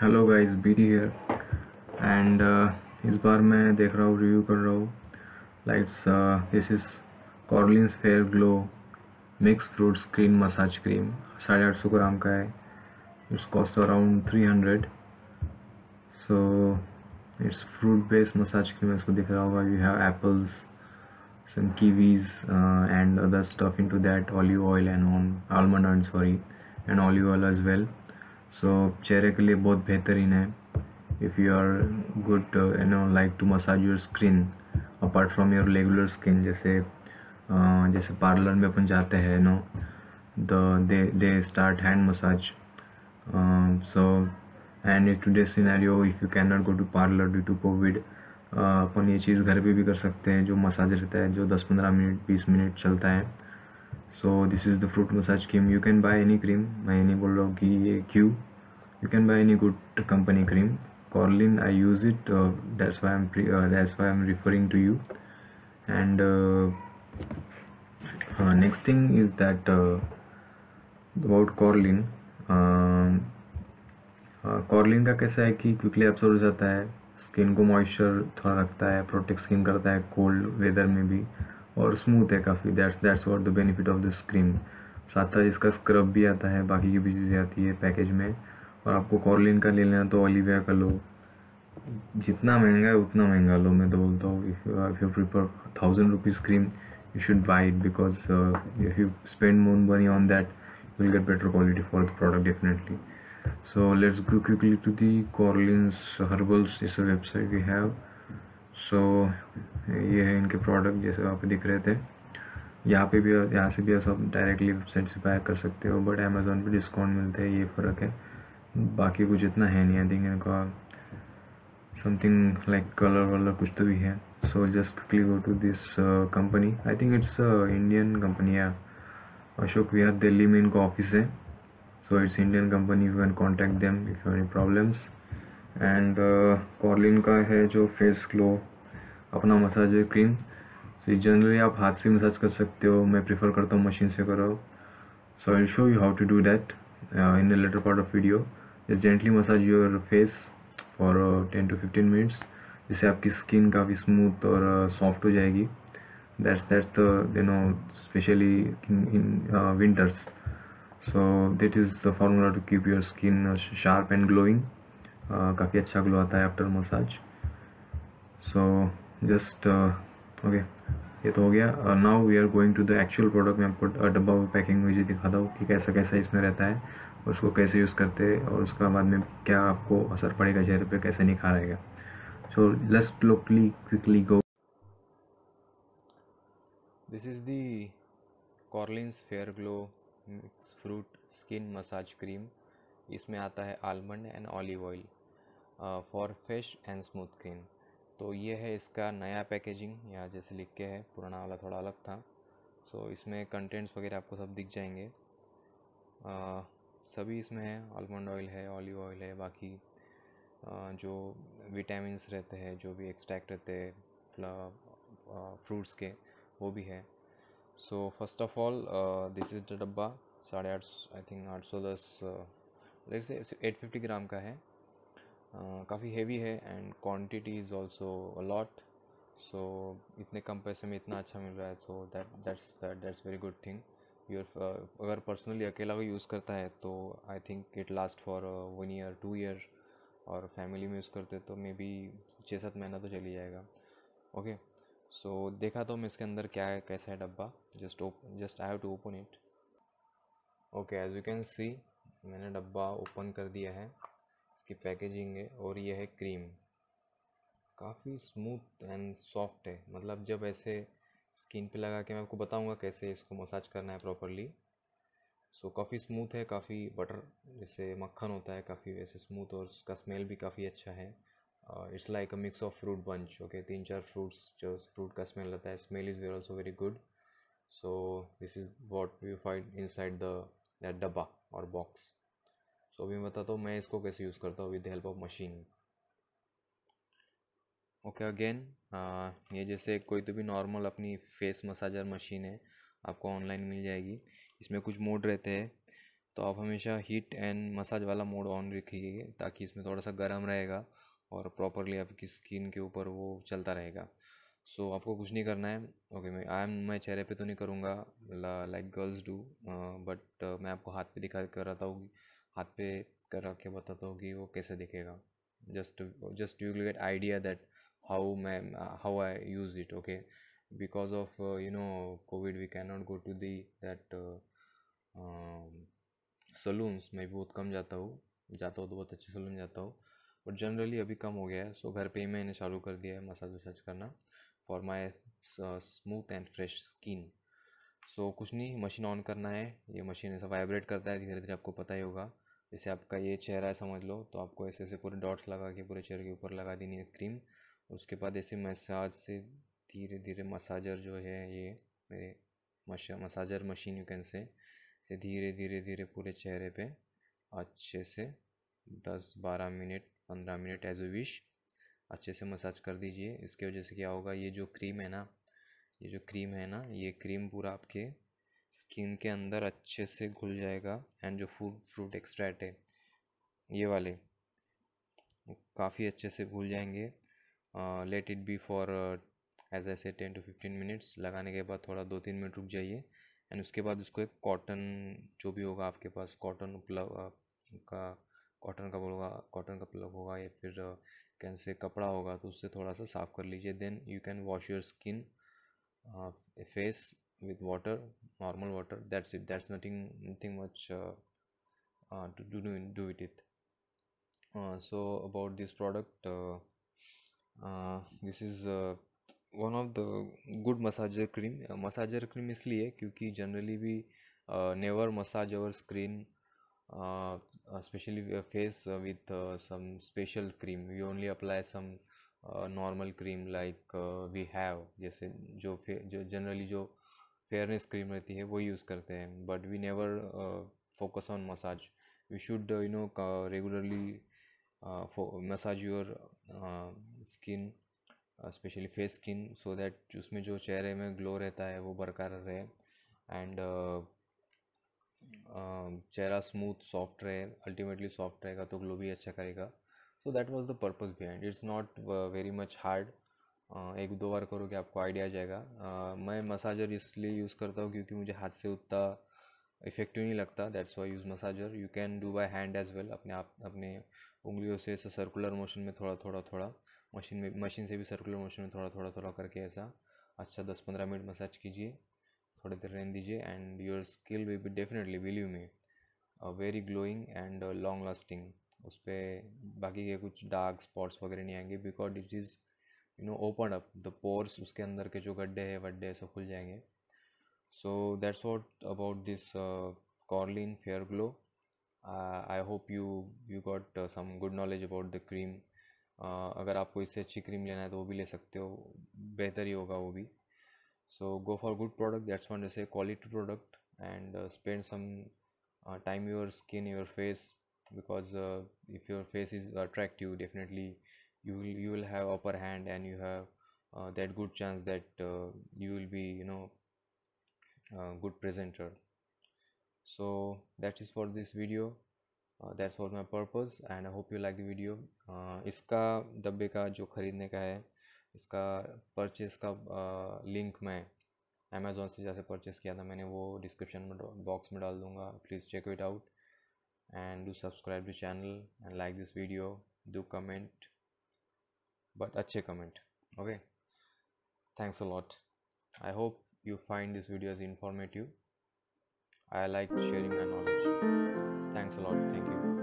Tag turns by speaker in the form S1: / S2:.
S1: Hello guys BT here and इस बार मैं देख रहा हूँ रिव्यू कर रहा हूँ. Lights this is Corlins fair glow mix fruit skin massage cream साढ़े आठ सौ ग्राम का है. It's cost around three hundred so it's fruit based massage cream इसको दिख रहा होगा. You have apples kiwis uh, and other stuff into that olive oil and on almond oil sorry and olive oil as well. So चेहरे के लिए बहुत बेहतरीन है। If you are good you know like to massage your skin apart from your regular skin जैसे uh, जैसे parlour में अपन जाते हैं no the they start hand massage so and if today scenario if you can not go to parlour due to Covid अपन ये चीज़ घर पे भी कर सकते हैं जो मसाज रहता है जो 10-15 मिनट 20 मिनट चलता है। So this is the fruit massage cream you can buy any cream मैं नहीं बोल रहा हूँ कि ये Q you can buy any good company cream Corlin I use it that's why am that's why am referring to you and next thing is that about Corlin Corlin का कैसा है कि क्विकली एब्सॉर्ब हो जाता है. Skin को moisture थोड़ा रखता है. प्रोटेक्ट स्किन करता है. कोल्ड वेदर में भी. और स्मूथ है काफ़ी। That's that's what the benefit of this cream साथ साथ इसका स्क्रब भी आता है, बाकी की भी चीज़ें आती है पैकेज में। और आपको कॉर्लिन का ले लेना तो ऑलिविया का लो। जितना महँगा है उतना महँगा लो, मैं तो बोलता हूँ। If you prefer thousand rupees cream you should buy it because if you spend more money on that you will get better quality for the product definitely let's go quickly to the Corlins Herbals. Is a website we have. So ये है इनके product जैसे वहाँ पे दिख रहे थे। यहाँ पे भी यहाँ से भी आप डायरेक्टली वेबसाइट से बाय कर सकते हो बट अमेजोन पे डिस्काउंट मिलता है, ये फ़र्क है। बाकी कुछ इतना है नहीं आई थिंक इनका समथिंग लाइक कलर वलर कुछ तो भी है। So just click go to this company I think it's Indian company है अशोक विहार दिल्ली में इनका ऑफ़िस है। सो इट्स इंडियन कंपनी can contact them if you have any problems. And Corlin का है जो फेस ग्लो अपना मसाज क्रीम सो जनरली आप हाथ से मसाज कर सकते हो। मैं प्रीफर करता हूँ मशीन से करो। So I show you how to do that in the latter part of video just gently massage your face for ten to fifteen minutes जिससे आपकी स्किन काफ़ी स्मूथ और सॉफ्ट uh, हो जाएगी। That's that's the you know specially in winters is the formula to keep your skin uh, sharp and glowing. Uh, काफ़ी अच्छा glow आता है after massage so just okay ये तो हो गया। Now we are going to the actual product मैं आपको डब्बा पैकिंग मुझे दिखाता हूँ कि कैसा कैसा इसमें रहता है। उसको कैसे यूज़ करते हैं और उसका बाद में क्या आपको असर पड़ेगा चेहरे पे, कैसे निखार आएगा। So let's क्लोकली quickly go
S2: this is the Corlins fair glow mix fruit skin massage cream इसमें आता है almond and olive oil for fresh and smooth skin तो ये है इसका नया पैकेजिंग यहाँ जैसे लिख के है पुराना वाला थोड़ा अलग था। सो इसमें कंटेंट्स वगैरह आपको सब दिख जाएँगे। uh, सभी इसमें है आलमंड ऑयल है ऑलिव ऑयल है बाकी uh, जो विटामिन रहते हैं जो भी एक्सट्रैक्ट रहते हैं फ्रूट्स के वो भी है। So first of all this is the डब्बा साढ़े आठ आई थिंक आठ सौ दस लेट से एट फिफ्टी ग्राम का है। काफ़ी हेवी है and quantity is also a lot so इतने कम पैसे में इतना अच्छा मिल रहा है so that that's that that's very good thing your अगर पर्सनली अकेला कोई यूज़ करता है तो I think it last for one year two year और फैमिली में यूज़ करते तो मे बी छः सात महीना तो चली जाएगा. ओके? सो देखा तो मैं इसके अंदर क्या है, कैसा है डब्बा? Just just I have to open it okay as you can see मैंने डब्बा ओपन कर दिया है. इसकी पैकेजिंग है और ये है क्रीम। काफ़ी स्मूथ एंड सॉफ्ट है। मतलब जब ऐसे स्किन पे लगा के मैं आपको बताऊँगा कैसे इसको मसाज करना है प्रॉपरली। सो, काफ़ी स्मूथ है, काफ़ी बटर जैसे मक्खन होता है, काफ़ी वैसे स्मूथ और उसका स्मेल भी काफ़ी अच्छा है। It's like a mix of fruit bunch, okay, तीन चार फ्रूट्स, जो फ्रूट का स्मेल रहता है। Smell is very, also very good. So, this is what you find inside the डब्बा और बॉक्स। सो अभी मैं बताता हूँ मैं इसको कैसे यूज़ करता हूँ with the help of machine okay again ये जैसे कोई तो भी नॉर्मल अपनी फेस मसाजर मशीन है आपको ऑनलाइन मिल जाएगी। इसमें कुछ मोड रहते हैं तो आप हमेशा हीट एंड मसाज वाला मोड ऑन रखिए ताकि इसमें थोड़ा सा गर्म रहेगा और प्रॉपरली आपकी स्किन के ऊपर वो चलता रहेगा। सो so, आपको कुछ नहीं करना है। ओके मैं आई एम मैं चेहरे पे तो नहीं करूँगा लाइक गर्ल्स डू बट मैं आपको हाथ पे दिखा कर रहा हूँ हाथ पे कर रख के बताता हूँ कि वो कैसे दिखेगा। Just just you get idea that how मैं, how I use it, okay? Because of, you know, Covid, we can not go to the that salons मैं भी बहुत कम जाता हूँ। जाता हूँ तो बहुत अच्छे सलून जाता हूँ। बट जनरली अभी कम हो गया है। सो घर पे ही मैंने चालू कर दिया है मसाज वसाज करना for my smooth and fresh skin. So कुछ नहीं, मशीन ऑन करना है। ये मशीन ऐसा वाइब्रेट करता है धीरे धीरे आपको पता ही होगा। जैसे आपका ये चेहरा है, समझ लो तो आपको ऐसे ऐसे पूरे डॉट्स लगा के, पूरे चेहरे के ऊपर लगा देनी है क्रीम उसके बाद ऐसे मसाज से धीरे धीरे मसाजर जो है, ये मेरे massager machine you can say से धीरे धीरे धीरे पूरे चेहरे पे अच्छे से दस, बारह मिनट, पंद्रह मिनट एज ए विश अच्छे से मसाज कर दीजिए। इसके वजह से क्या होगा, ये जो क्रीम है ना, ये जो क्रीम है ना, ये क्रीम पूरा आपके स्किन के अंदर अच्छे से घुल जाएगा एंड जो फ्रूट फ्रूट एक्सट्रैक्ट है, ये वाले, काफ़ी अच्छे से घुल जाएँगे। Let it be for as ऐसे टेन टू फिफ्टीन मिनट्स लगाने के बाद थोड़ा दो तीन मिनट रुक जाइए। एंड उसके बाद उसको एक कॉटन जो भी होगा आपके पास कॉटन प्लग का कॉटन का होगा कॉटन का प्लग होगा या फिर कैन से कपड़ा होगा तो उससे थोड़ा सा साफ़ कर लीजिए। Then you can wash your skin face with water normal water that's it that's nothing nothing much uh, uh, to do do with it uh, so about this product this is one of the good massager cream massager cream इसलिए क्योंकि generally we never massage our screen uh, especially face uh, with uh, some special cream we only apply some normal cream like we have जैसे जो जो generally जो fairness cream रहती है, वो use करते हैं but we never focus on massage we should you know regularly massage your skin specially face skin so that उसमें जो चेहरे में ग्लो रहता है, वो बरकरार रहे एंड चेहरा स्मूथ सॉफ्ट रहे अल्टीमेटली सॉफ्ट रहेगा तो ग्लो भी अच्छा करेगा. So that was the purpose behind it's not very much hard एक दो बार करोगे आपको आइडिया आ जाएगा। मैं मसाजर इसलिए यूज़ करता हूँ क्योंकि मुझे हाथ से उतना इफ़ेक्टिव नहीं लगता that's why use massager you can do by hand as well अपने आप, अपने उंगलियों से ऐसा सर्कुलर मोशन में थोड़ा थोड़ा थोड़ा मशीन में मशीन से भी सर्कुलर मोशन में थोड़ा थोड़ा थोड़ा करके ऐसा। अच्छा दस पंद्रह मिनट मसाज कीजिए, थोड़ी देर रहने दीजिए and your skin will be definitely believe me very glowing and long lasting उस पर बाकी के कुछ डार्क स्पॉट्स वगैरह नहीं आएँगे because it is you know open up the pores उसके अंदर के जो गड्ढे हैं वड्डे सब खुल जाएँगे। So that's what about this Corlin fair glow I hope you you got some good knowledge about the cream अगर आपको इससे अच्छी क्रीम लेना है तो वो भी ले सकते हो। बेहतर ही होगा वो भी। So go for good product that's one जैसे quality product and spend some time your your face because uh, if your face is attractive definitely you will you will have upper hand and you have uh, that good chance that uh, you will be you know uh, good presenter so that is for this video uh, that's for my purpose and i hope you like the video uh, इसका डब्बे का जो ख़रीदने का है इसका purchase का link मैं अमेज़ोन से जैसे परचेस किया था मैंने वो डिस्क्रिप्शन में बॉक्स में डाल दूँगा please check it out and do subscribe the channel and like this video do comment but achhe comment. Okay? Thanks a lot. I hope you find this video as informative. I like sharing my knowledge. Thanks a lot. Thank you.